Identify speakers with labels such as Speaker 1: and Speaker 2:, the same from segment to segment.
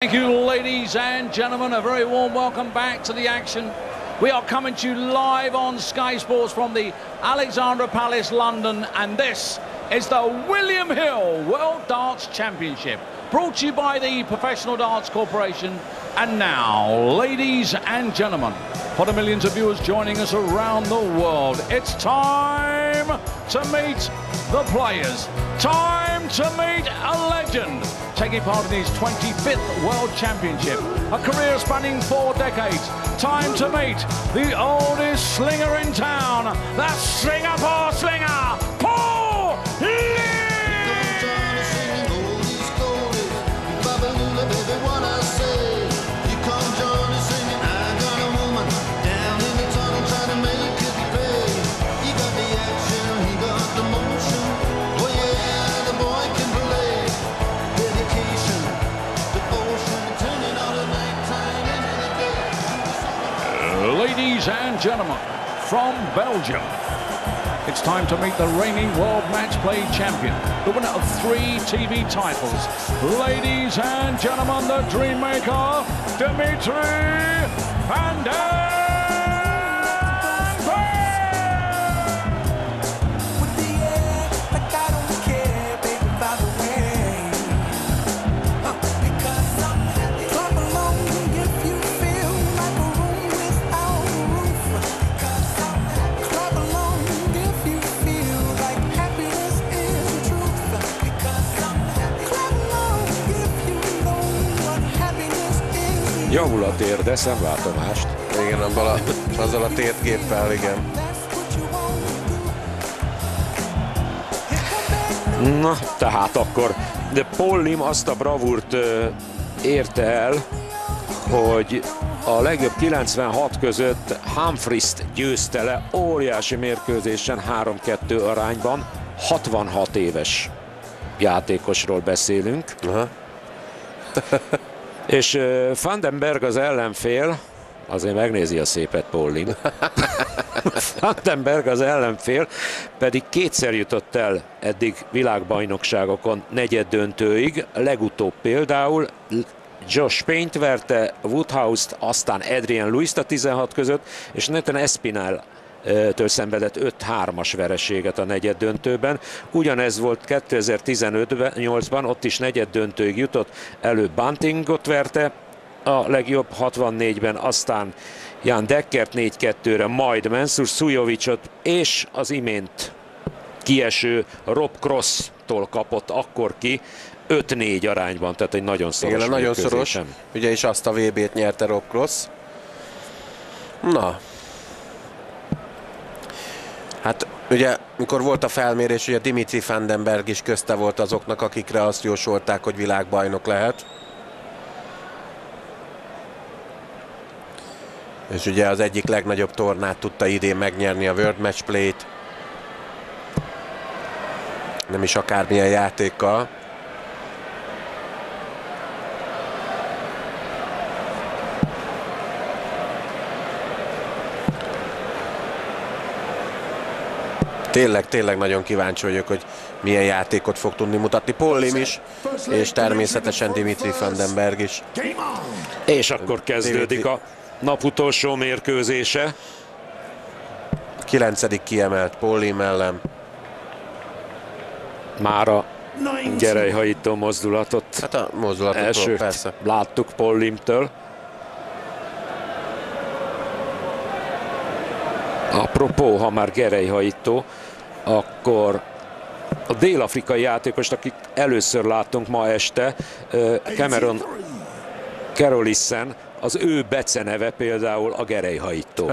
Speaker 1: Thank you, ladies and gentlemen. A very warm welcome back to the action. We are coming to you live on Sky Sports from the Alexandra Palace, London, and this is the William Hill World Darts Championship, brought to you by the Professional Darts Corporation. And now, ladies and gentlemen, for the millions of viewers joining us around the world, it's time to meet the players. Time to meet a legend taking part in his 25th World Championship, a career spanning four decades. Time to meet the oldest slinger in town, the Singapore Slinger, Paul Ladies and gentlemen, from Belgium, it's time to meet the reigning World Match Play champion, the winner of three TV titles. Ladies and gentlemen, the Dreammaker, Dimitri Van
Speaker 2: Javul a tér, de szemlátomást.
Speaker 3: Igen, abban a, azzal a tétgéppel, igen.
Speaker 2: Na, tehát akkor, de Paul Lim azt a bravúrt érte el, hogy a legjobb 96 között Humphries-t győzte le óriási mérkőzésen 3-2 arányban, 66 éves játékosról beszélünk.
Speaker 3: Aha.
Speaker 2: És Vandenberg az ellenfél, azért megnézi a szépet Paul Lim. Vandenberg az ellenfél pedig kétszer jutott el eddig világbajnokságokon negyed döntőig, legutóbb például Josh Payne verte Woodhouse-t, aztán Adrian Lewis-t a 16 között, és Nathan Espinal től szenvedett 5-3-as vereséget a negyed döntőben. Ugyanez volt 2015-8-ban, ott is negyed döntőig jutott, előbb Buntingot verte, a legjobb 64-ben, aztán Jan Deckert 4-2-re, majd Mensur Szujovicsot, és az imént kieső Rob Cross-tól kapott akkor ki 5-4 arányban, tehát egy nagyon szoros
Speaker 3: Igen, nagyon szoros. Ugye is azt a VB-t nyerte Rob Cross. Na. Hát ugye, mikor volt a felmérés, ugye Dimitri Vandenberg is közte volt azoknak, akikre azt jósolták, hogy világbajnok lehet. És ugye az egyik legnagyobb tornát tudta idén megnyerni a World Match Play-t. Nem is akármilyen játékkal. Tényleg, tényleg nagyon kíváncsi vagyok, hogy milyen játékot fog tudni mutatni Paul Lim is, és természetesen Dimitri Vandenberg is.
Speaker 2: És akkor kezdődik a nap utolsó mérkőzése.
Speaker 3: Kilencedik kiemelt Paul Lim ellen.
Speaker 2: Már a gerejhajító mozdulatot
Speaker 3: Hát a mozdulatokról
Speaker 2: elsőt
Speaker 3: persze.
Speaker 2: láttuk Paul Limtől. Apropó, ha már gerejhajító, akkor a dél-afrikai játékost, akik először láttunk ma este, Cameron Carolissen, az ő beceneve például a gerejhajító.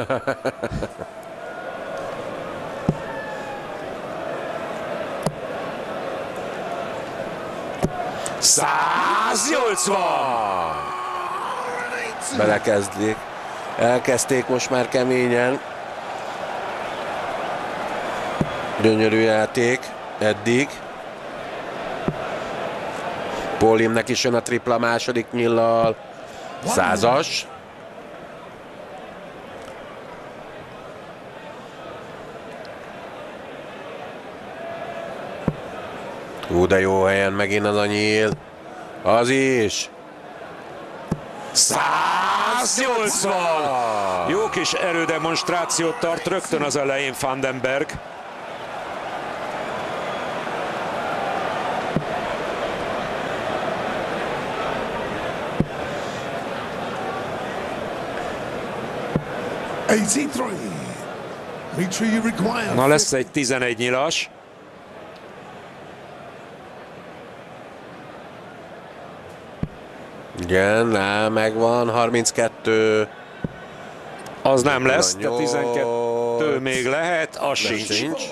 Speaker 2: Száznyolcvan!
Speaker 3: Belekezdik. Elkezdték most már keményen. Gyönyörű játék eddig. Pólimnek is jön a tripla második nyillal. Százas. Ú, de jó helyen megint az a nyíl. Az is.
Speaker 2: 180! Jó kis erődemonstrációt tart rögtön az elején Vandenberg. Na lesz egy 11 nyilas.
Speaker 3: Igen, nem, megvan, 32.
Speaker 2: Az nem lesz, de
Speaker 3: Nyolc.
Speaker 2: 12 még lehet, az
Speaker 3: Nem
Speaker 2: sincs.
Speaker 3: sincs.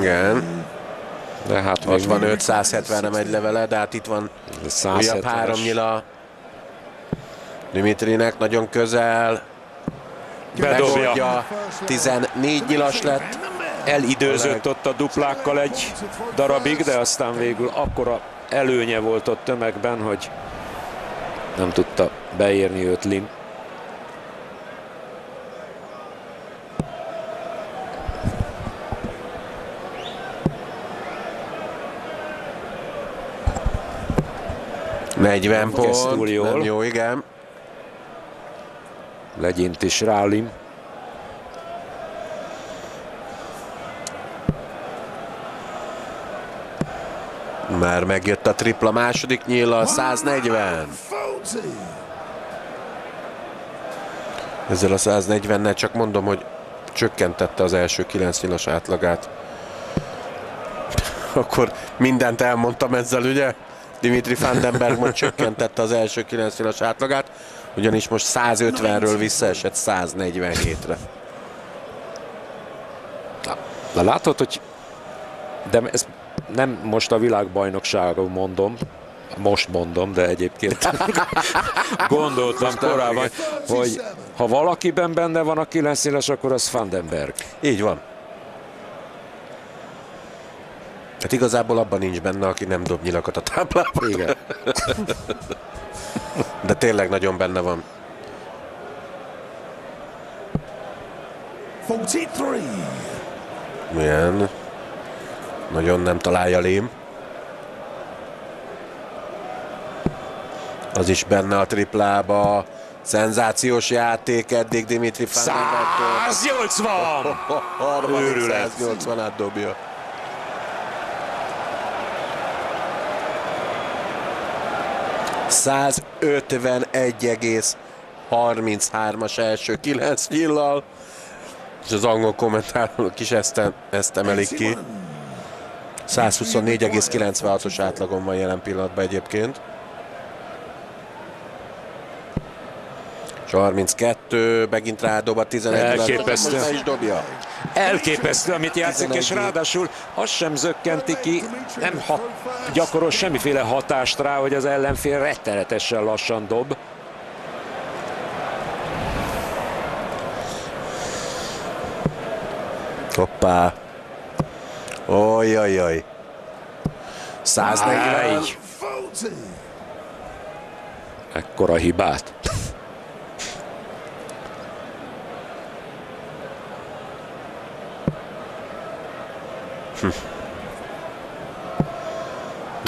Speaker 3: Igen,
Speaker 2: De hát
Speaker 3: ott
Speaker 2: még
Speaker 3: van
Speaker 2: van
Speaker 3: 570 nem egy levele, de hát itt van újabb
Speaker 2: 170-es.
Speaker 3: három nyila. Dimitrinek nagyon közel.
Speaker 2: Bedobja.
Speaker 3: Megoldja. 14 nyilas lett.
Speaker 2: Elidőzött ott a duplákkal egy darabig, de aztán végül akkora előnye volt ott tömegben, hogy nem tudta beérni őt Lim.
Speaker 3: 40
Speaker 2: Kezd
Speaker 3: pont.
Speaker 2: túl jól.
Speaker 3: Nem jó, igen.
Speaker 2: Legyint is rá Lim.
Speaker 3: Már megjött a tripla második nyíla, 140.
Speaker 4: Forty.
Speaker 3: Ezzel a 140-nel csak mondom, hogy csökkentette az első 9 nyilas átlagát. Akkor mindent elmondtam ezzel, ugye? Dimitri Vandenberg most csökkentette az első 9 nyilas átlagát, ugyanis most 150-ről visszaesett 147-re.
Speaker 2: De látod, hogy de ez nem most a világbajnokságon mondom, most mondom, de egyébként gondoltam korábban, hogy ha valakiben benne van a 9 éles, akkor az Vandenberg.
Speaker 3: Így van. Hát igazából abban nincs benne, aki nem dob nyilakat a táblába.
Speaker 2: Igen.
Speaker 3: De tényleg nagyon benne van.
Speaker 4: Forty-three.
Speaker 3: Milyen? Nagyon nem találja Lim. Az is benne a triplába. Szenzációs játék eddig Dimitri Vandenbergtől.
Speaker 2: 180!
Speaker 3: Harmadik
Speaker 2: Őrület.
Speaker 3: 180 át dobja. As első 9 nyillal. És az angol kommentárok is ezt, ezt emelik ki. 124,96-os átlagon van jelen pillanatban egyébként. És 32, megint rádob a 11
Speaker 2: Elképesztő.
Speaker 3: Most is dobja.
Speaker 2: Elképesztő, amit játszik, és
Speaker 3: 11
Speaker 2: ráadásul azt sem zökkenti ki, nem hat, gyakorol semmiféle hatást rá, hogy az ellenfél rettenetesen lassan dob.
Speaker 3: Hoppá. Ojjajjaj. 140.
Speaker 2: Áj,
Speaker 4: Forty.
Speaker 2: ekkora hibát.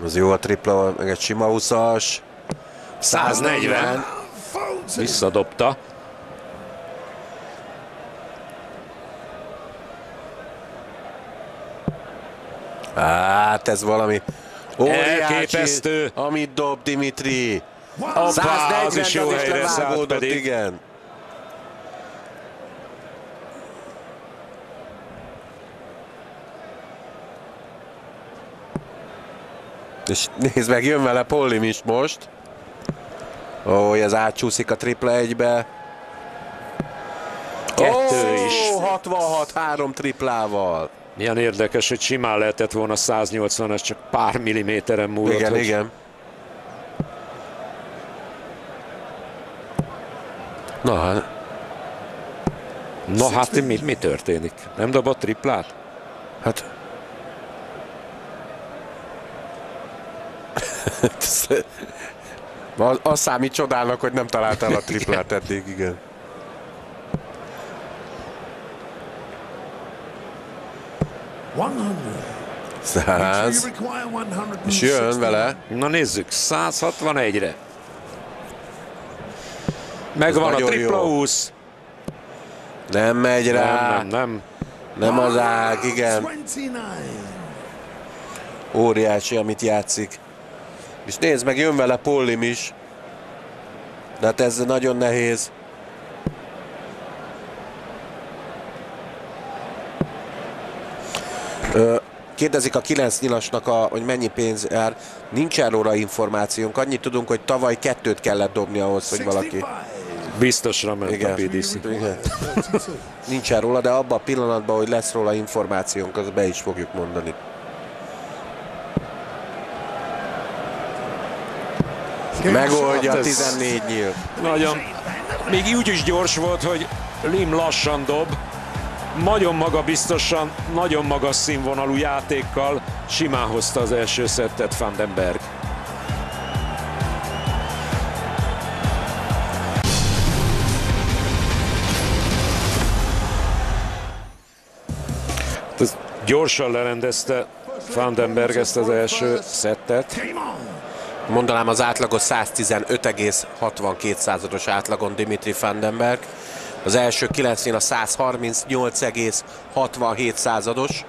Speaker 3: Az jó a tripla, meg egy sima 20-as.
Speaker 2: 140.
Speaker 4: Forty.
Speaker 2: Visszadobta.
Speaker 3: Hát ez valami óriási,
Speaker 2: Elképesztő.
Speaker 3: amit dob Dimitri.
Speaker 2: Hoppá, az
Speaker 3: 140
Speaker 2: is jó helyre szállt pedig.
Speaker 3: igen. És nézd meg, jön vele Pollim is most. Ó, ez átcsúszik a tripla egybe.
Speaker 2: Kettő
Speaker 3: Ó,
Speaker 2: is.
Speaker 3: 66 három triplával.
Speaker 2: Milyen érdekes, hogy simán lehetett volna 180-as, csak pár milliméteren múlott.
Speaker 3: Igen,
Speaker 2: hogy
Speaker 3: igen. Na, hát,
Speaker 2: Na hát mi, mi történik? Nem dobott triplát?
Speaker 3: hát Az, az számít csodának, hogy nem találtál a triplát eddig, igen. Száz. És jön vele.
Speaker 2: Na nézzük, 161-re. Megvan a tripla
Speaker 3: jó.
Speaker 2: 20.
Speaker 3: Nem megy rá.
Speaker 2: Nem, nem, nem.
Speaker 3: Nem az ág, igen. Óriási, amit játszik. És nézd meg, jön vele Pollim is. De hát ez nagyon nehéz. Kérdezik a 9 nyilasnak, a, hogy mennyi pénz jár. Nincs róla információnk. Annyit tudunk, hogy tavaly kettőt kellett dobni ahhoz, hogy valaki...
Speaker 2: Biztosra ment
Speaker 3: Igen.
Speaker 2: a PDC.
Speaker 3: Igen. Nincs róla, de abban a pillanatban, hogy lesz róla információnk, az be is fogjuk mondani. Megoldja a
Speaker 2: Hát ez-
Speaker 3: 14 nyíl.
Speaker 2: Nagyon, még úgy is gyors volt, hogy Lim lassan dob, nagyon magabiztosan, nagyon magas színvonalú játékkal simán hozta az első szettet Vandenberg. Gyorsan lerendezte Vandenberg ezt az első szettet.
Speaker 3: Mondanám az átlagos 115,62 százados átlagon Dimitri Vandenberg. Az első 9-nél a 138,67 százados.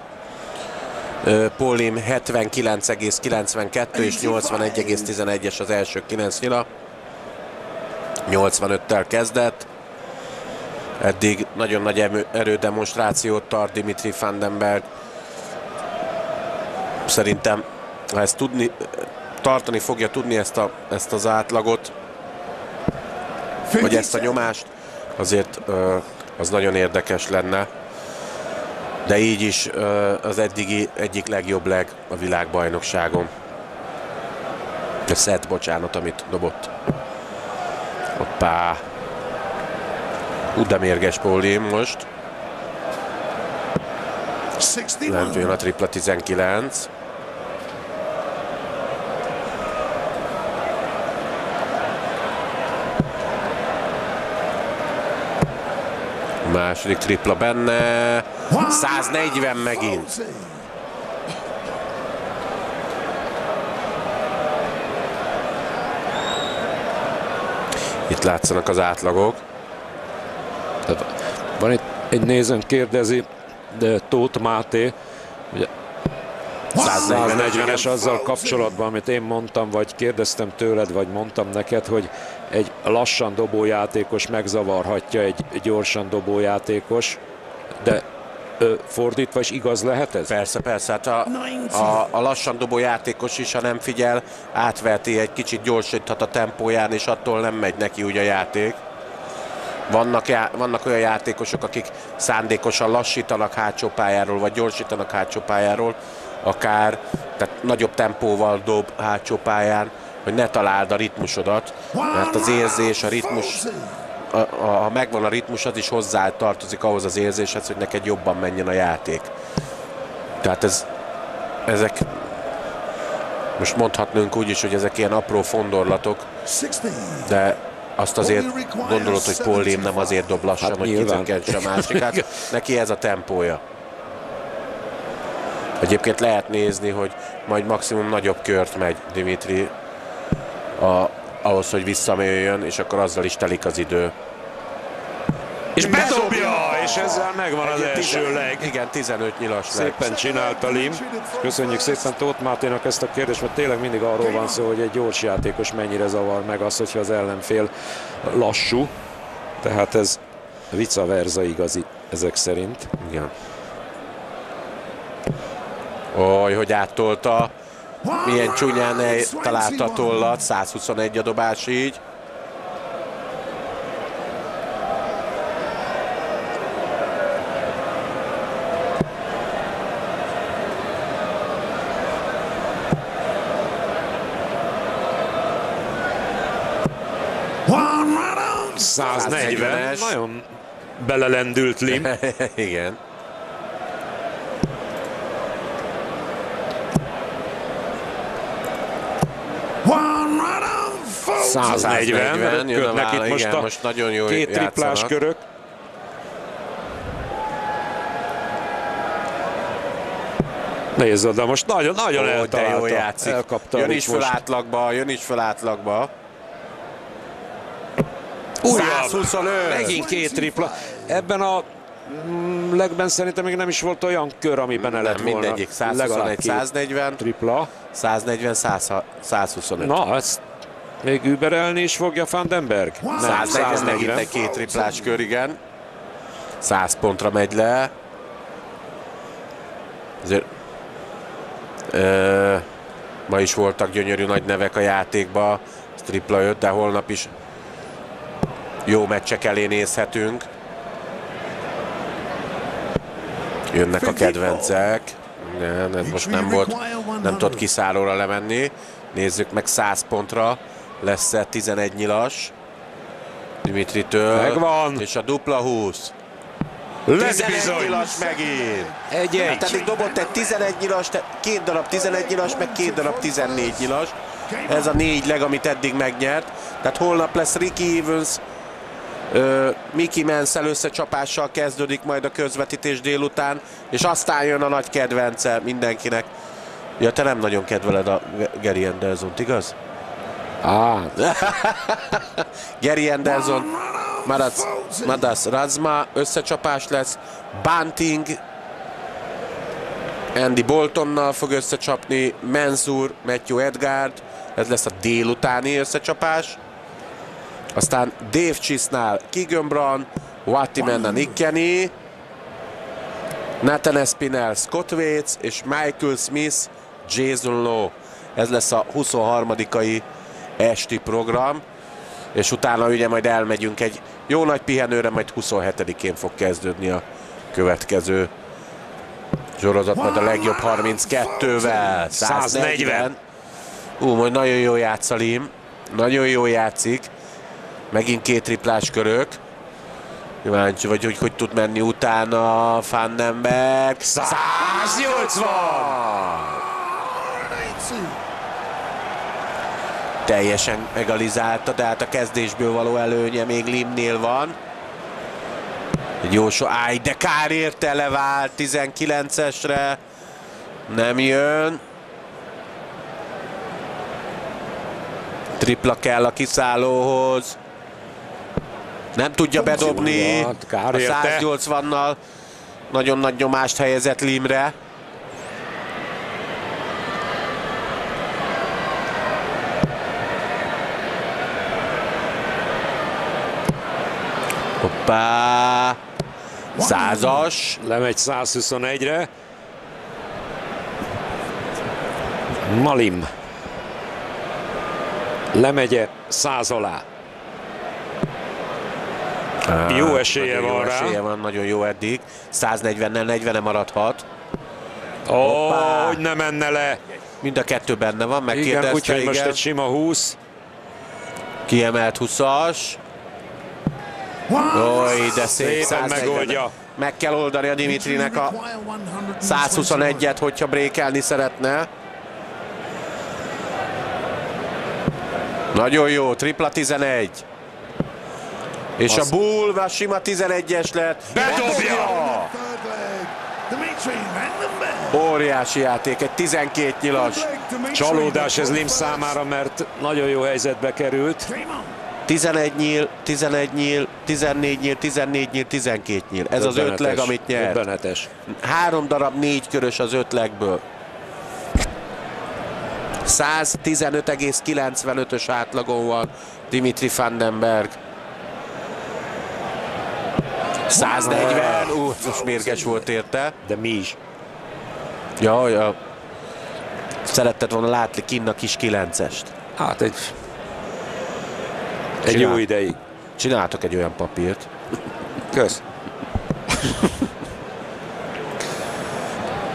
Speaker 3: Ö, Paulim 79,92 és 81,11-es az első 9 nyila. 85-tel kezdett. Eddig nagyon nagy erődemonstrációt tart Dimitri Vandenberg. Szerintem, ha ezt tudni, tartani fogja tudni ezt, a, ezt az átlagot, vagy ezt a nyomást, azért az nagyon érdekes lenne. De így is az eddigi egyik legjobb leg a világbajnokságon. A set, bocsánat, amit dobott. Hoppá. De mérges Paulim most. Jön
Speaker 4: Sixty-one.
Speaker 3: a tripla 19. Második tripla benne. 140 megint. Itt látszanak az átlagok.
Speaker 2: Van itt egy nézőn kérdezi, de Tóth Máté, ugye 140-es azzal kapcsolatban, amit én mondtam, vagy kérdeztem tőled, vagy mondtam neked, hogy egy lassan dobó játékos megzavarhatja egy gyorsan dobó játékos, de ö, fordítva is igaz lehet ez?
Speaker 3: Persze, persze, hát a, a, a lassan dobó játékos is, ha nem figyel, átveti egy kicsit gyorsíthat a tempóján, és attól nem megy neki úgy a játék. Vannak, já, vannak olyan játékosok, akik szándékosan lassítanak hátsó pályáról, vagy gyorsítanak hátsó pályáról, akár tehát nagyobb tempóval dob hátsó pályán, hogy ne találd a ritmusodat, mert az érzés, a ritmus, ha megvan a ritmus, az is hozzá tartozik ahhoz az érzéshez, hogy neked jobban menjen a játék. Tehát ez, ezek, most mondhatnunk úgy is, hogy ezek ilyen apró fondorlatok, de azt azért gondolod, hogy Paul Lim nem azért dob lassan,
Speaker 2: Hát
Speaker 3: hogy
Speaker 2: nyilván.
Speaker 3: kicökkentse a másikát. Neki ez a tempója. Egyébként lehet nézni, hogy majd maximum nagyobb kört megy Dimitri a, ahhoz, hogy visszajöjjön, és akkor azzal is telik az idő.
Speaker 2: És bedobja, és ezzel megvan az első leg.
Speaker 3: Igen, 15 nyilas leg.
Speaker 2: Szépen csinálta Lim. Köszönjük szépen Tóth Máténak ezt a kérdést, mert tényleg mindig arról van szó, hogy egy gyors játékos mennyire zavar meg az, hogyha az ellenfél lassú. Tehát ez vice versa igazi ezek szerint.
Speaker 3: Igen. Oly, hogy áttolta. Milyen csúnyán találta tollat. 121 a dobás így.
Speaker 4: One.
Speaker 2: 140,
Speaker 3: 140-es.
Speaker 2: nagyon belelendült Lim.
Speaker 3: Igen.
Speaker 2: 140,
Speaker 3: 140, jön a
Speaker 2: kötnek itt most
Speaker 3: igen,
Speaker 2: a
Speaker 3: most nagyon jól
Speaker 2: két triplás
Speaker 3: játszanak.
Speaker 2: körök. Nézd oda, most nagyon, nagyon
Speaker 3: Ó, de
Speaker 2: eltalálta.
Speaker 3: jól játszik.
Speaker 2: Elkapta
Speaker 3: jön is föl
Speaker 2: most.
Speaker 3: átlagba, jön is föl átlagba.
Speaker 2: Újabb.
Speaker 3: 125.
Speaker 2: Megint két tripla. Ebben a mm, legben szerintem még nem is volt olyan kör, amiben ne lett
Speaker 3: Nem,
Speaker 2: volna.
Speaker 3: mindegyik.
Speaker 2: legalább
Speaker 3: 121,
Speaker 2: két
Speaker 3: 140,
Speaker 2: tripla.
Speaker 3: 140, 100, 125.
Speaker 2: Na, ezt még überelni is fogja Vandenberg? Nem,
Speaker 3: 140, megint egy két triplás kör, igen. 100 pontra megy le. Azért, ö, ma is voltak gyönyörű nagy nevek a játékba. Ez Tripla 5, de holnap is jó meccsek elé nézhetünk. Jönnek a kedvencek. Nem, ez most nem volt, nem tudott kiszállóra lemenni. Nézzük meg 100 pontra. Lesz-e 11 nyilas? Dimitritől.
Speaker 2: Megvan.
Speaker 3: És a dupla 20.
Speaker 2: Lesz
Speaker 3: 11
Speaker 2: bizony.
Speaker 3: nyilas megint.
Speaker 2: Egy-egy.
Speaker 3: Hát eddig dobott egy 11 nyilas, két darab 11 nyilas, meg két darab 14 nyilas. Ez a négy leg, amit eddig megnyert. Tehát holnap lesz Ricky Evans, ö, Mickey Mansell összecsapással kezdődik majd a közvetítés délután, és aztán jön a nagy kedvence mindenkinek. Ja, te nem nagyon kedveled a Gary Anderson-t, igaz?
Speaker 2: Á,
Speaker 3: Gary Anderson, Madas, Madas Razma összecsapás lesz, Bunting Andy Boltonnal fog összecsapni, Mensur, Matthew Edgard, ez lesz a délutáni összecsapás. Aztán Dave Keegan Brown, Wattimenna Nick Kenny, Nathan Espinel, Scott Waits és Michael Smith, Jason Lowe. Ez lesz a 23-ai esti program és utána ugye majd elmegyünk egy jó nagy pihenőre, majd 27-én fog kezdődni a következő sorozat, majd a legjobb 32-vel, 140. Ú, majd nagyon jó játszalim, nagyon jó játszik, megint két triplás körök. Kíváncsi vagy, hogy hogy tud menni utána Fandenberg. 180! Teljesen egalizálta, de hát a kezdésből való előnye még Limnél van. Egy jó so... Áj, de kár érte levált 19-esre. Nem jön. Tripla kell a kiszállóhoz. Nem tudja bedobni. A
Speaker 2: érte.
Speaker 3: 180-nal nagyon nagy nyomást helyezett Limre. Hoppá! Százas.
Speaker 2: lemegy 121-re. Malim. Lemegye 100 alá. Jó esélye
Speaker 3: Nagyon jó
Speaker 2: van rá.
Speaker 3: esélye van, nagyon jó eddig. 140-nel 40 maradhat.
Speaker 2: Ó, hogy ne menne le.
Speaker 3: Mind a kettő benne van,
Speaker 2: Igen,
Speaker 3: megkérdezte,
Speaker 2: úgyhogy
Speaker 3: igen.
Speaker 2: most egy sima 20.
Speaker 3: Kiemelt 20-as. Oly, de szép.
Speaker 2: Szépen
Speaker 3: 140.
Speaker 2: megoldja.
Speaker 3: Meg kell oldani a Dimitrinek a 121-et, hogyha brékelni szeretne. Nagyon jó, tripla 11. És a bull, a sima 11-es lett.
Speaker 2: Bedobja!
Speaker 3: Óriási játék, egy 12 nyilas.
Speaker 2: Csalódás ez Lim számára, mert nagyon jó helyzetbe került.
Speaker 4: Game on.
Speaker 3: 11 nyíl, 11 nyíl, 14 nyíl, 14 nyíl, 12 nyíl. Ez az ötleg, amit nyert.
Speaker 2: Döbbenetes.
Speaker 3: Három darab négy körös az ötlegből. 115,95-ös átlagon van Dimitri Vandenberg. 140, ú, most mérges volt érte.
Speaker 2: De mi is.
Speaker 3: Ja, ja. Szeretted volna látni kinn a kis 9-est.
Speaker 2: Hát egy... Egy
Speaker 3: Csinál.
Speaker 2: jó ideig.
Speaker 3: Csináltok egy olyan papírt.
Speaker 2: Kösz.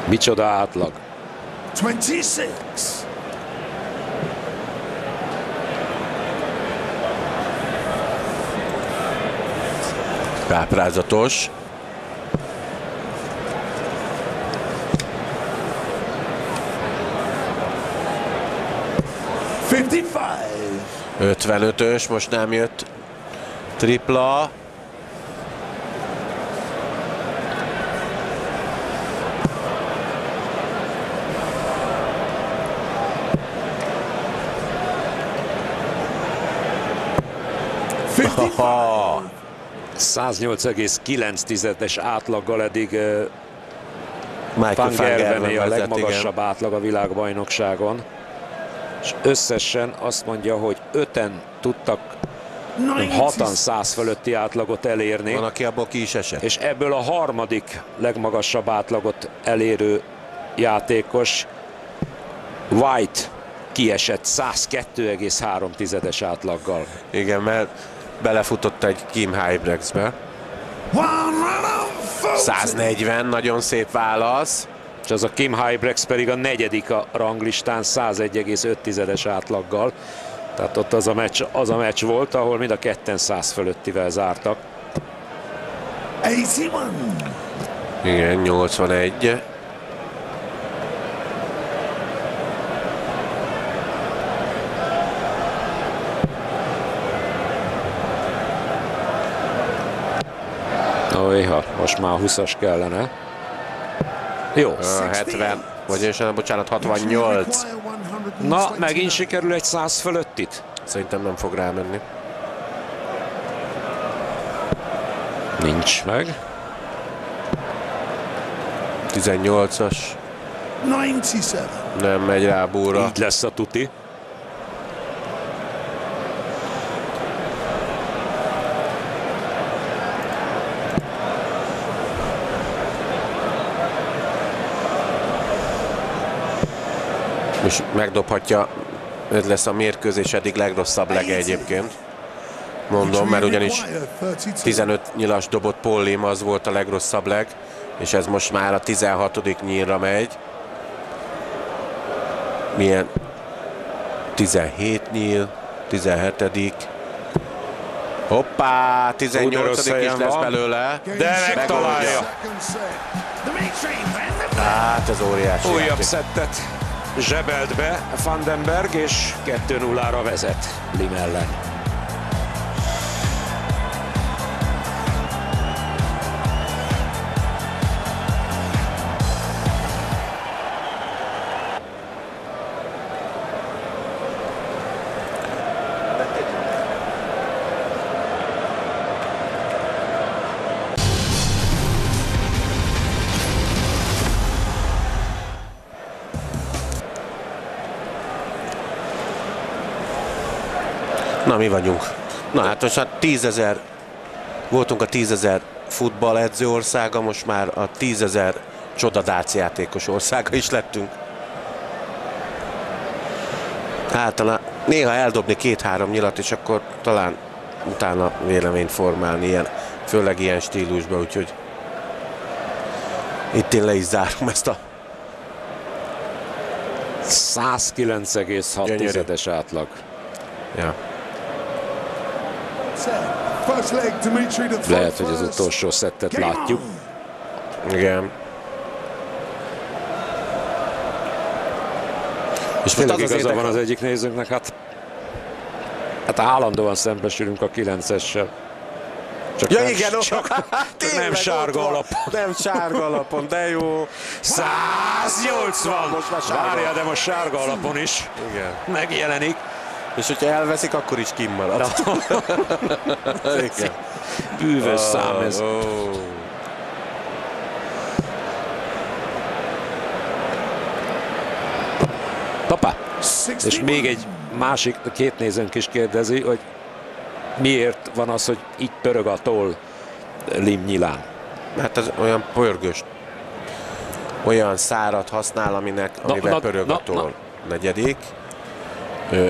Speaker 2: Micsoda átlag.
Speaker 4: 26.
Speaker 3: Káprázatos. 55-ös, most nem jött tripla. Ha,
Speaker 2: 108,9-es átlaggal eddig
Speaker 3: Michael
Speaker 2: Van Gervené a legmagasabb
Speaker 3: igen.
Speaker 2: átlag a világbajnokságon. És összesen azt mondja, hogy öten tudtak hatan 100 fölötti átlagot elérni.
Speaker 3: Van, aki abból ki is esett.
Speaker 2: és ebből a harmadik legmagasabb átlagot elérő játékos White kiesett 102,3-es átlaggal.
Speaker 3: Igen, mert belefutott egy Kim Hybrexbe.
Speaker 4: One run of Fulton.
Speaker 3: 140, nagyon szép válasz.
Speaker 2: És az a Kim Hybrex pedig a negyedik a ranglistán 101,5-es átlaggal. Tehát ott az a, meccs, az a meccs volt, ahol mind a ketten 100 fölöttivel zártak.
Speaker 4: 81.
Speaker 3: Igen, 81.
Speaker 2: Ojha, most már 20-as kellene. Jó.
Speaker 3: A 70, vagyis bocsánat, 68.
Speaker 2: Na, megint sikerül egy 100 fölöttit?
Speaker 3: Szerintem nem fog rámenni.
Speaker 2: Nincs meg.
Speaker 3: 18-as.
Speaker 4: 97.
Speaker 3: Nem megy rá búra.
Speaker 2: Így lesz a tuti.
Speaker 3: És megdobhatja, ez lesz a mérkőzés eddig legrosszabb lege egyébként. Mondom, mert ugyanis 15 nyilas dobott Paul Lim, az volt a legrosszabb leg, és ez most már a 16. nyílra megy. Milyen 17 nyíl, 17. Hoppá, 18.
Speaker 2: rossz
Speaker 3: is lesz
Speaker 2: van.
Speaker 3: belőle.
Speaker 2: De megtalálja.
Speaker 3: Hát ez óriási
Speaker 2: Újabb
Speaker 3: játék.
Speaker 2: szettet zsebelt be Vandenberg, és 2-0-ra vezet Lim ellen.
Speaker 3: Na, mi vagyunk? Na hát most hát 10 ezer, voltunk a 10 ezer futballedző országa, most már a 10 ezer csodadác játékos országa is lettünk. Általán néha eldobni két-három nyilat, és akkor talán utána véleményt formálni, ilyen, főleg ilyen stílusba, úgyhogy itt én le is zárom ezt a
Speaker 2: 109,6-es átlag.
Speaker 3: ja.
Speaker 4: Set. First leg, Dimitri to throw
Speaker 2: Lehet, hogy az utolsó szettet látjuk.
Speaker 3: Igen. És most az az
Speaker 2: igaza van az egyik nézőnknek, hát, hát állandóan szembesülünk a 9-essel. Csak
Speaker 3: Ja
Speaker 2: nem,
Speaker 3: igen,
Speaker 2: csak
Speaker 3: tényleg,
Speaker 2: nem sárga
Speaker 3: van.
Speaker 2: alap.
Speaker 3: Nem sárga alapon, de jó.
Speaker 2: 180!
Speaker 3: Most már sárga.
Speaker 2: Várjál, de most sárga alapon is
Speaker 3: Igen.
Speaker 2: megjelenik.
Speaker 3: És hogyha elveszik, akkor is kimarad.
Speaker 2: Bűvös szám ez. Papa,
Speaker 4: 61.
Speaker 2: és még egy másik, két nézőnk is kérdezi, hogy miért van az, hogy így pörög a toll Lim nyilán.
Speaker 3: Hát ez olyan pörgős. Olyan szárat használ, aminek,
Speaker 2: Na,
Speaker 3: amivel
Speaker 2: na,
Speaker 3: pörög
Speaker 2: na,
Speaker 3: a toll. Negyedik.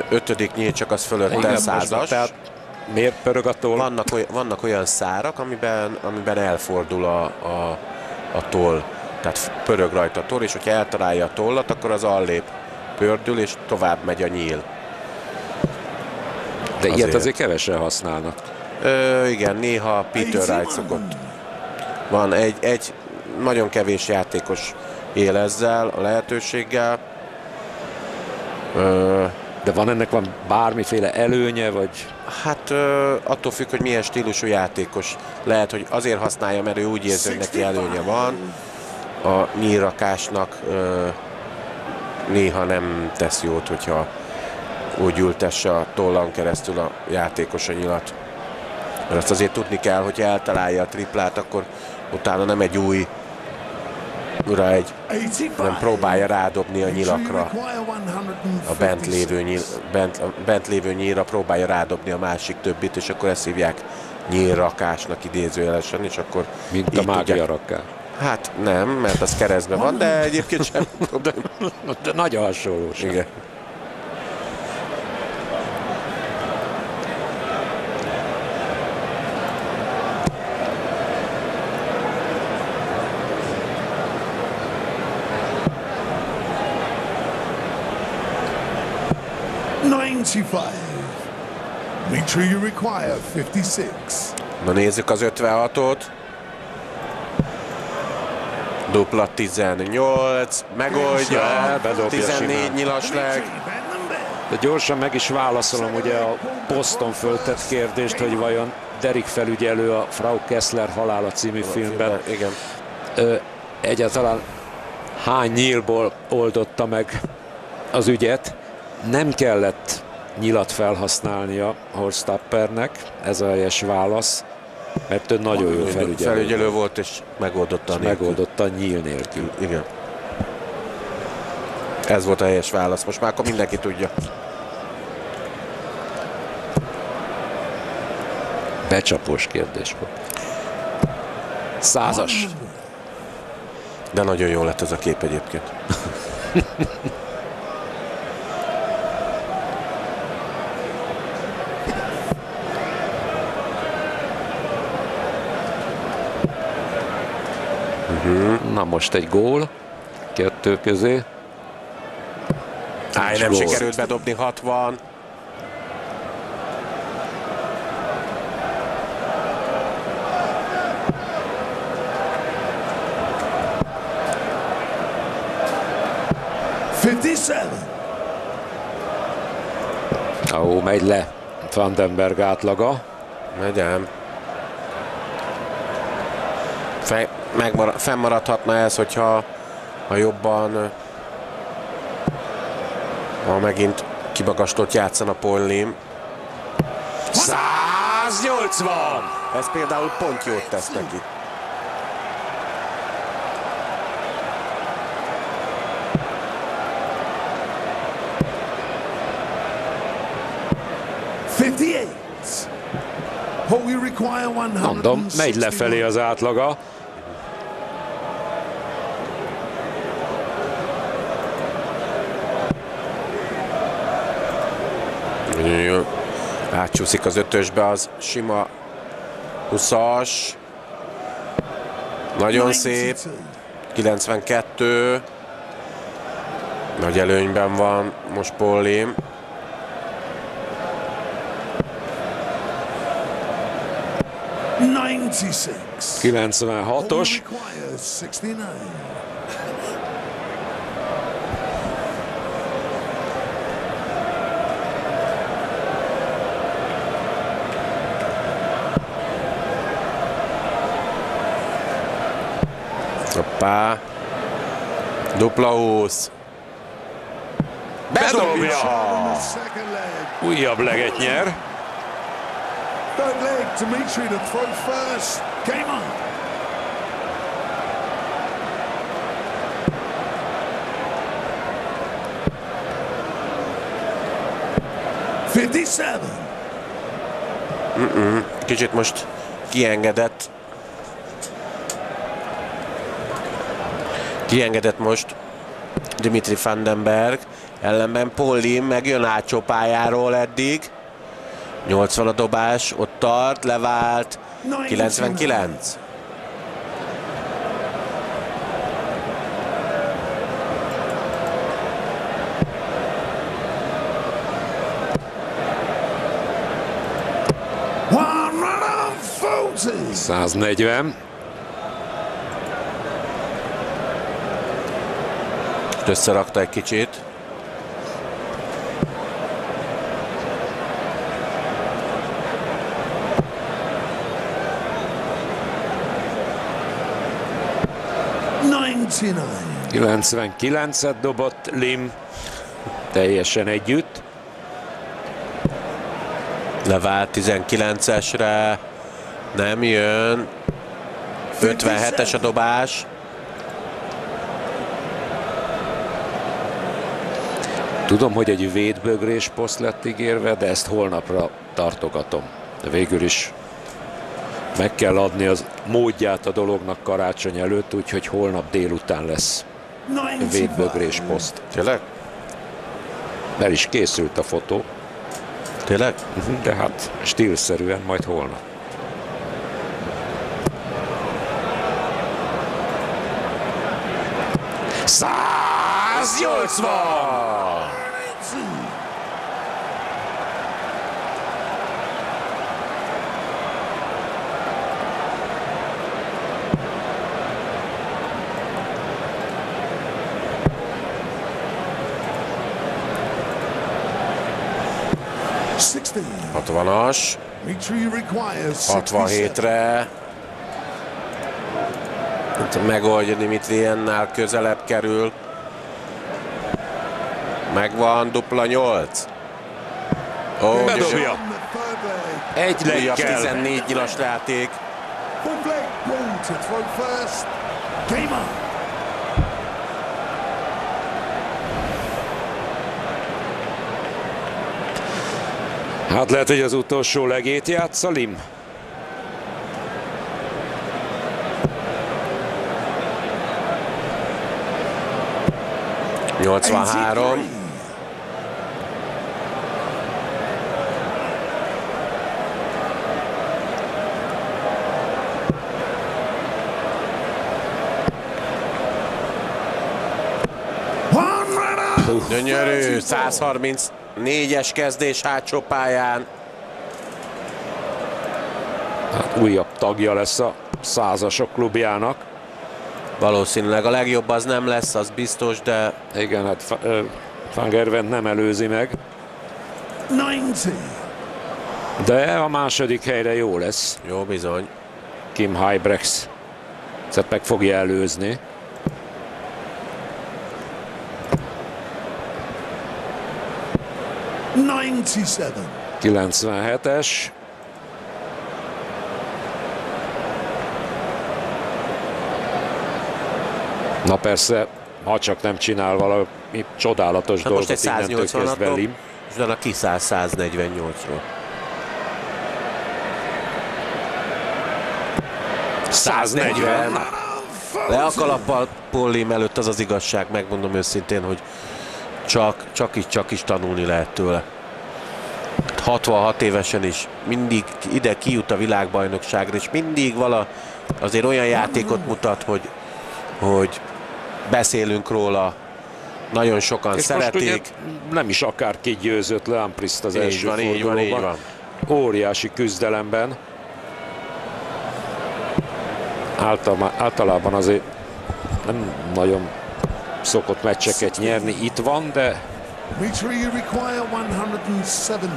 Speaker 3: Ötödik nyílt csak az fölötte
Speaker 2: Igen, most
Speaker 3: százas.
Speaker 2: Tehát miért pörög a toll?
Speaker 3: Vannak, oly, vannak olyan szárak, amiben, amiben elfordul a, a, a toll. Tehát pörög rajta a toll, és hogyha eltalálja a tollat, akkor az allép pördül, és tovább megy a nyíl.
Speaker 2: De ilyet
Speaker 3: azért.
Speaker 2: azért kevesen használnak.
Speaker 3: Ö, igen, néha Peter Wright szokott. Van egy, egy nagyon kevés játékos él ezzel a lehetőséggel. Ö,
Speaker 2: De van ennek van bármiféle előnye, vagy
Speaker 3: Hát attól függ, hogy milyen stílusú játékos. Lehet, hogy azért használja, mert ő úgy érzi, hogy neki előnye van. A nyírakásnak néha nem tesz jót, hogyha úgy ültesse a tollan keresztül a játékos a nyilat. Mert azt azért tudni kell, hogy eltalálja a triplát, akkor utána nem egy új ura egy, nem próbálja rádobni a nyilakra a bent lévő, nyíl, bent, a bent lévő nyíra próbálja rádobni a másik többit, és akkor ezt hívják nyílrakásnak idézőjelesen, és akkor
Speaker 2: mint a mágia rakká.
Speaker 3: Hát nem, mert az keresztben van, de egyébként sem.
Speaker 2: De nagy a hasonlóság.
Speaker 3: Igen.
Speaker 4: Ninety-five. Make sure you require fifty-six.
Speaker 3: Na nézzük az 56-ot. Dupla 18, megoldja,
Speaker 2: Ja, bedobja
Speaker 3: 14
Speaker 2: simán.
Speaker 3: nyilas leg.
Speaker 2: De gyorsan meg is válaszolom ugye a Boston föltett kérdést, hogy vajon Derek felügyelő a Frau Kessler halála című filmben
Speaker 3: Igen.
Speaker 2: ö, egyáltalán hány nyílból oldotta meg az ügyet. Nem kellett nyilat felhasználnia Horstappernek, ez a helyes válasz, mert ő nagyon jó felügyelő,
Speaker 3: Felügyelő volt, és megoldotta a nélkül.
Speaker 2: megoldotta nyíl nélkül.
Speaker 3: Igen. Ez volt a helyes válasz. Most már akkor mindenki tudja.
Speaker 2: Becsapós kérdés volt. Százas.
Speaker 3: De nagyon jó lett ez a kép egyébként.
Speaker 2: Na most egy gól, kettő közé.
Speaker 3: Áj, nem
Speaker 2: gól.
Speaker 3: sikerült bedobni 60.
Speaker 4: Fifty-seven.
Speaker 2: Ó, megy le Vandenberg átlaga.
Speaker 3: Megyem. Fe, megmara, fennmaradhatna ez, hogyha ha jobban ha megint kibakastott játszana Paul Lim.
Speaker 2: 180!
Speaker 3: Ez például pont jót tesz neki.
Speaker 4: Fifty-eight. We require one
Speaker 2: Mondom, megy lefelé az átlaga.
Speaker 3: Nagyon. Átcsúszik az ötösbe, az sima 20-as. Nagyon szép. 92. Nagy előnyben van most Paul Lim.
Speaker 4: Ninety-six.
Speaker 2: 96-os.
Speaker 3: Hoppá. Dupla 20. Bedobja!
Speaker 2: Újabb leget nyer.
Speaker 4: Third leg. Dimitri to throw first. Game on. Fifty-seven.
Speaker 3: Kicsit most kiengedett. Kiengedett most Dimitri Vandenberg. Ellenben Paul Lim megjön átsó pályáról eddig. 80 a dobás, ott tart, levált. 99.
Speaker 4: One run
Speaker 2: Most
Speaker 3: összerakta egy kicsit.
Speaker 2: Ninety-nine. dobott Lim, teljesen együtt.
Speaker 3: Levált 19-esre, nem jön. 57-es a dobás.
Speaker 2: Tudom, hogy egy védbögrés poszt lett ígérve, de ezt holnapra tartogatom. De végül is meg kell adni az módját a dolognak karácsony előtt, úgyhogy holnap délután lesz védbögrés poszt.
Speaker 3: Tényleg?
Speaker 2: El is készült a fotó,
Speaker 3: Tényleg?
Speaker 2: de hát stílszerűen majd holnap. Száznyolcvan!
Speaker 4: Sixty.
Speaker 3: 60-as.
Speaker 4: Victory requires 67.
Speaker 3: 67-re. Itt megoldja Dimitriennál közelebb kerül. Megvan, dupla 8. Ó,
Speaker 2: Bedobja.
Speaker 4: On the third leg.
Speaker 2: Egy leggel.
Speaker 3: 14 nyilas játék.
Speaker 2: Hát lehet, hogy az utolsó legét játsza Lim.
Speaker 3: Nyolcvanhárom.
Speaker 4: One runner.
Speaker 3: Gyönyörű, 134-es kezdés hátsó pályán.
Speaker 2: Hát újabb tagja lesz a százasok klubjának.
Speaker 3: Valószínűleg a legjobb az nem lesz, az biztos, de
Speaker 2: Igen, hát Fa- ö, Van Gervent nem előzi meg,
Speaker 4: 90.
Speaker 2: de a második helyre jó lesz.
Speaker 3: jó bizony.
Speaker 2: Kim Hybrex tehát meg fogja előzni. 97-es. Na persze, ha csak nem csinál valami csodálatos
Speaker 3: Hát most
Speaker 2: dolgot
Speaker 3: egy
Speaker 2: innentől
Speaker 3: 180
Speaker 2: kezdve Lim.
Speaker 3: és utána kiszáll 148-ról.
Speaker 2: 140.
Speaker 3: Le a kalappal Paulim előtt az az igazság, megmondom őszintén, hogy csak, csak is, csak is tanulni lehet tőle. 66 évesen is mindig ide kijut a világbajnokságra, és mindig vala azért olyan játékot mutat, hogy, hogy beszélünk róla, nagyon sokan
Speaker 2: És most ugye
Speaker 3: szeretik.
Speaker 2: nem is akárki győzött le Ampriszt az
Speaker 3: Így
Speaker 2: első
Speaker 3: van, így van, így van.
Speaker 2: Óriási küzdelemben. Általában, általában azért nem nagyon szokott meccseket nyerni. Itt van, de,
Speaker 4: Victory require 170.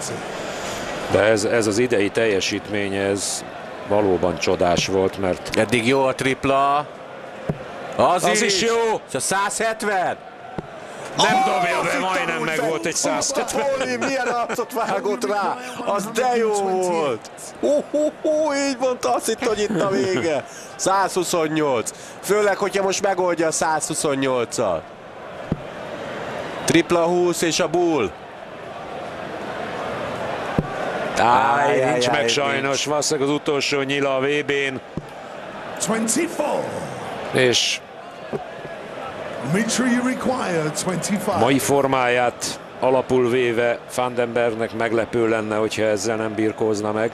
Speaker 2: de ez, ez az idei teljesítménye, ez valóban csodás volt, mert
Speaker 3: Eddig jó a tripla. Az,
Speaker 2: Az is jó.
Speaker 3: És a 170.
Speaker 2: nem dobja be, majdnem meg volt egy 170.
Speaker 3: Poli, milyen arcot vágott rá! Az de jó volt! Hú, hú, hú, így mondta, azt hitt, hogy itt a vége. 128. Főleg, hogyha most megoldja a 128-al. Tripla 20 és a bull.
Speaker 2: Áj,
Speaker 3: Áj,
Speaker 2: nincs
Speaker 3: áj,
Speaker 2: meg
Speaker 3: áj,
Speaker 2: sajnos, valószínűleg az utolsó nyila a VB-n,
Speaker 4: 24.
Speaker 2: és
Speaker 4: Victory required 25.
Speaker 2: mai formáját alapul véve Vandenbergnek meglepő lenne, hogyha ezzel nem birkózna meg.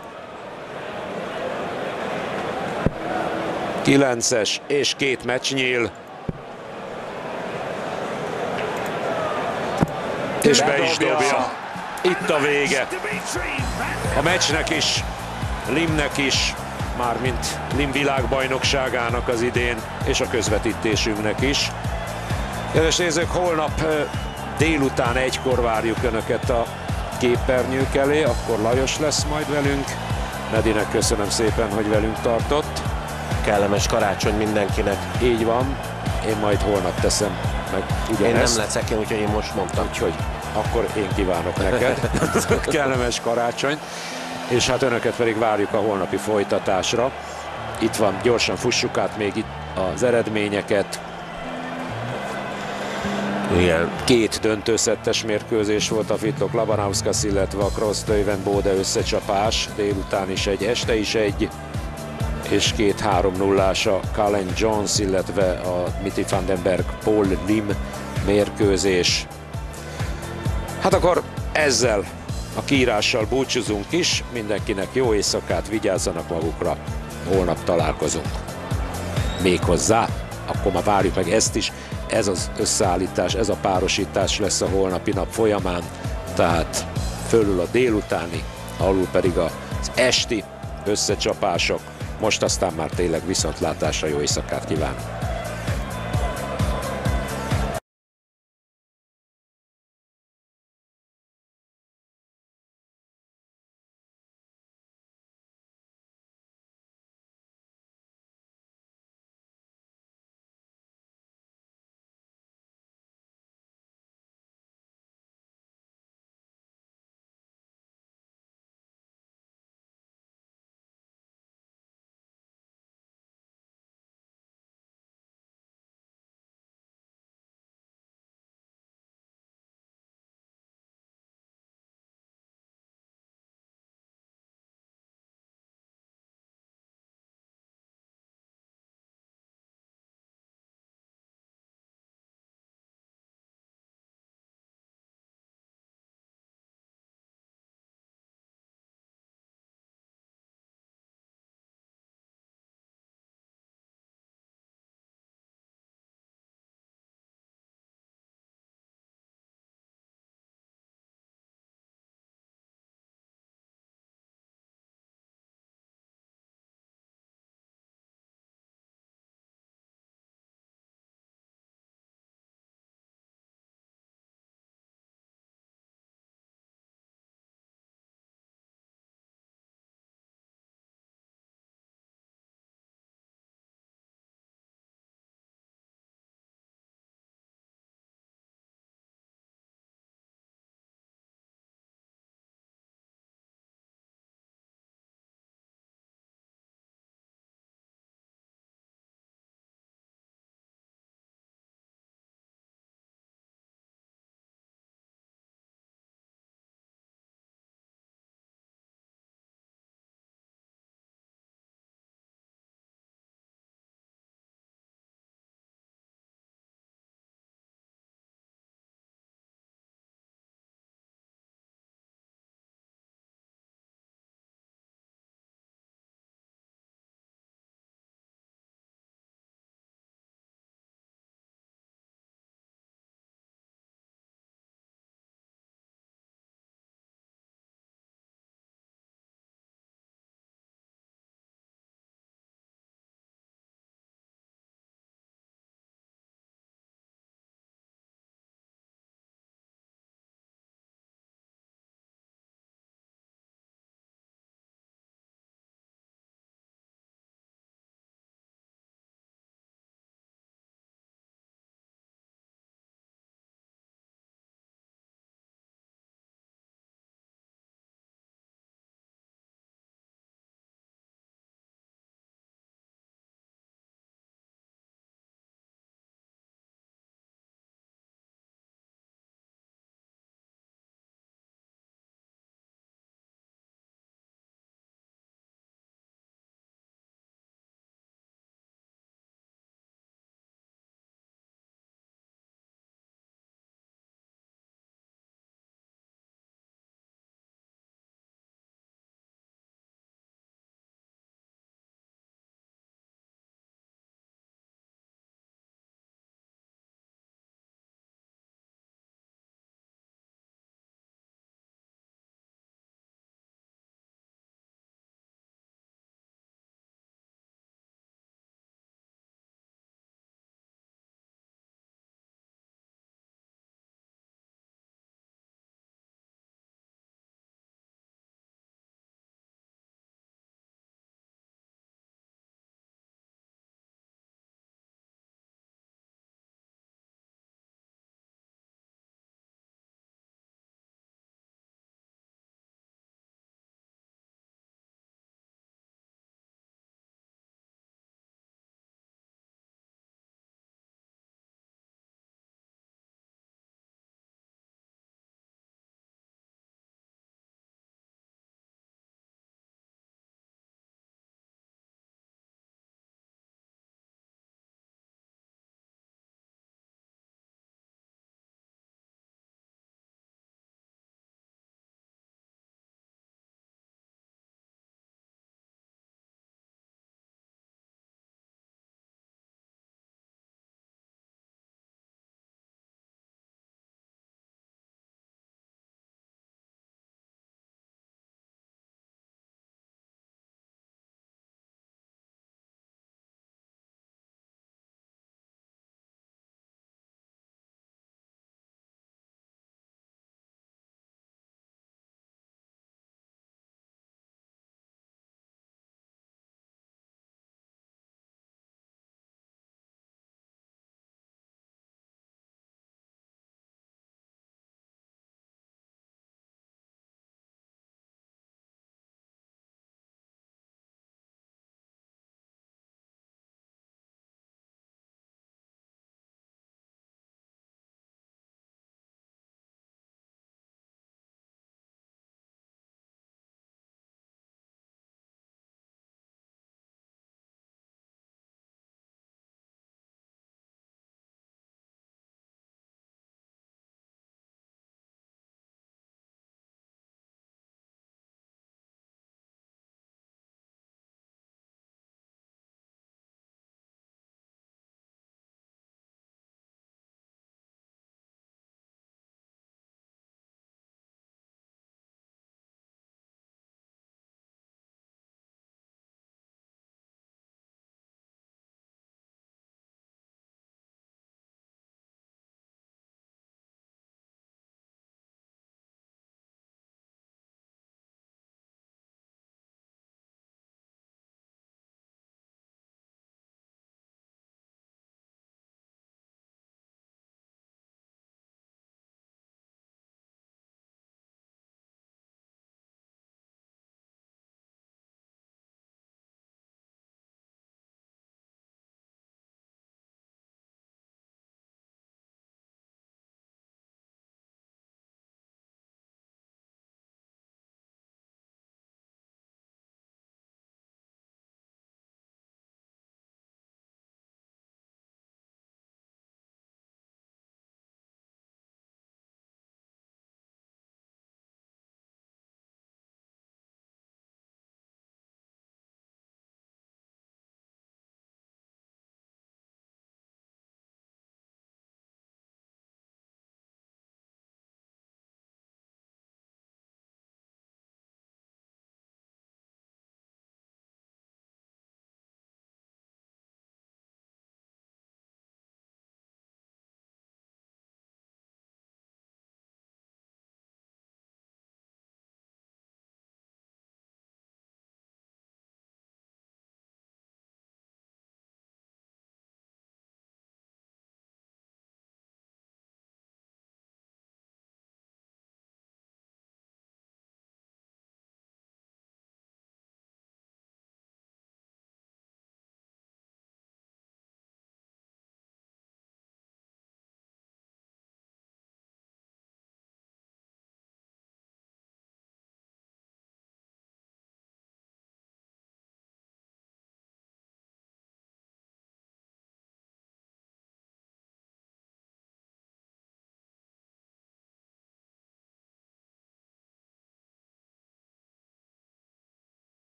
Speaker 2: 9-es és két meccsnyíl. És be is dobja. Itt a vége. A meccsnek is, Limnek is, mármint Lim világbajnokságának az idén, és a közvetítésünknek is. Kedves nézők, holnap délután egykor várjuk Önöket a képernyők elé, akkor Lajos lesz majd velünk. Medinek köszönöm szépen, hogy velünk tartott.
Speaker 3: Kellemes karácsony mindenkinek.
Speaker 2: Így van, én majd holnap teszem meg
Speaker 3: Én
Speaker 2: ugyanezt.
Speaker 3: nem leszek én, úgyhogy én most mondtam.
Speaker 2: Úgyhogy akkor én kívánok neked kellemes karácsonyt, és hát önöket pedig várjuk a holnapi folytatásra. Itt van, gyorsan fussuk át még itt az eredményeket.
Speaker 3: Igen.
Speaker 2: Két döntőszettes mérkőzés volt a Fitlok Labanauskas, illetve a Cross Töyven Bóde összecsapás. Délután is egy, este is egy, és két 3 0 a Cullen Jones, illetve a Mitty Vandenberg Paul Lim mérkőzés. Hát akkor ezzel a kiírással búcsúzunk is. Mindenkinek jó éjszakát, vigyázzanak magukra. Holnap találkozunk. Méghozzá, akkor ma várjuk meg ezt is. Ez az összeállítás, ez a párosítás lesz a holnapi nap folyamán. Tehát fölül a délutáni, alul pedig az esti összecsapások. Most aztán már tényleg viszontlátásra jó éjszakát kívánok!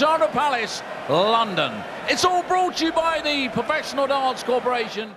Speaker 1: Alexandra Palace, London. It's all brought to you by the Professional Darts Corporation.